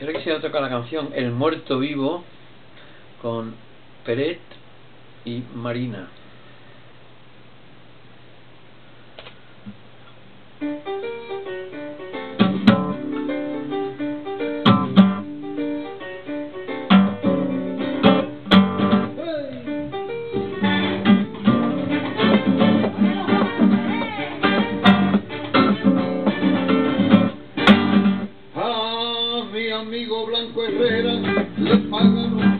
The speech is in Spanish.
Yo le quisiera tocar la canción El Muerto Vivo con Peret y Marina. amigo Blanco Herrera le pagan